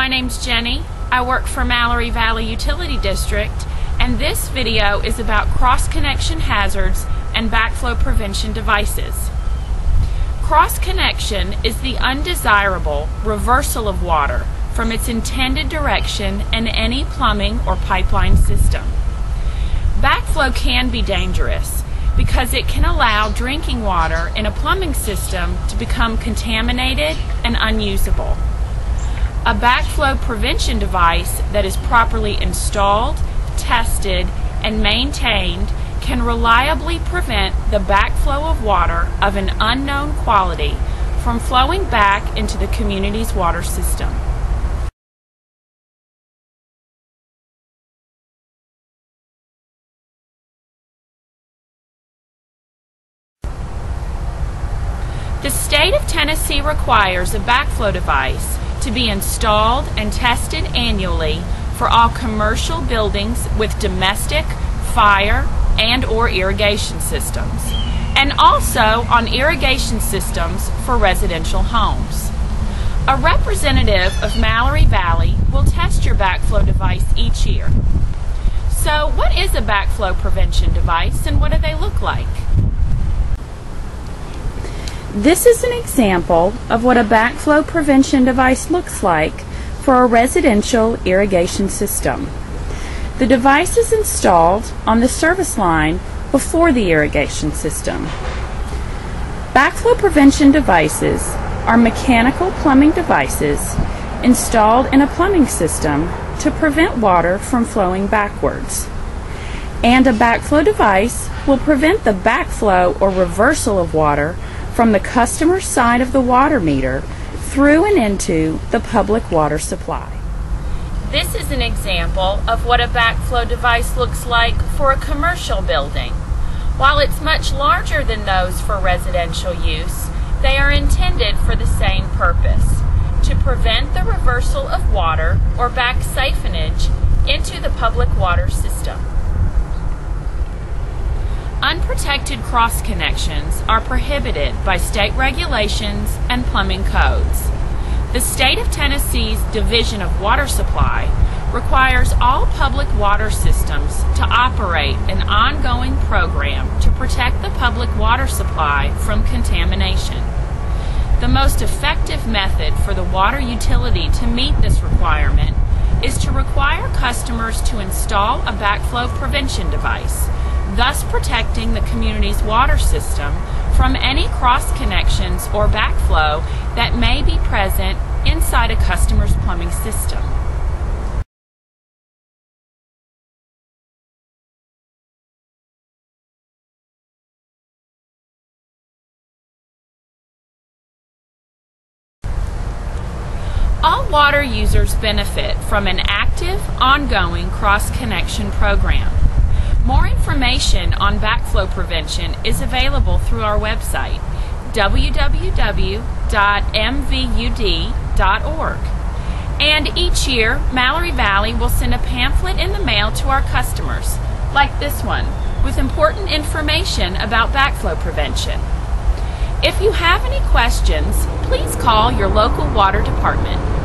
My name's Jenny. I work for Mallory Valley Utility District and this video is about cross-connection hazards and backflow prevention devices. Cross-connection is the undesirable reversal of water from its intended direction in any plumbing or pipeline system. Backflow can be dangerous because it can allow drinking water in a plumbing system to become contaminated and unusable. A backflow prevention device that is properly installed, tested, and maintained can reliably prevent the backflow of water of an unknown quality from flowing back into the community's water system. The state of Tennessee requires a backflow device to be installed and tested annually for all commercial buildings with domestic, fire, and or irrigation systems, and also on irrigation systems for residential homes. A representative of Mallory Valley will test your backflow device each year. So what is a backflow prevention device and what do they look like? This is an example of what a backflow prevention device looks like for a residential irrigation system. The device is installed on the service line before the irrigation system. Backflow prevention devices are mechanical plumbing devices installed in a plumbing system to prevent water from flowing backwards. And a backflow device will prevent the backflow or reversal of water from the customer side of the water meter through and into the public water supply. This is an example of what a backflow device looks like for a commercial building. While it's much larger than those for residential use, they are intended for the same purpose, to prevent the reversal of water or back siphonage into the public water system. Unprotected cross connections are prohibited by state regulations and plumbing codes. The state of Tennessee's Division of Water Supply requires all public water systems to operate an ongoing program to protect the public water supply from contamination. The most effective method for the water utility to meet this requirement is to require customers to install a backflow prevention device thus protecting the community's water system from any cross connections or backflow that may be present inside a customer's plumbing system. All water users benefit from an active, ongoing cross-connection program. More information on backflow prevention is available through our website, www.mvud.org. And each year, Mallory Valley will send a pamphlet in the mail to our customers, like this one, with important information about backflow prevention. If you have any questions, please call your local water department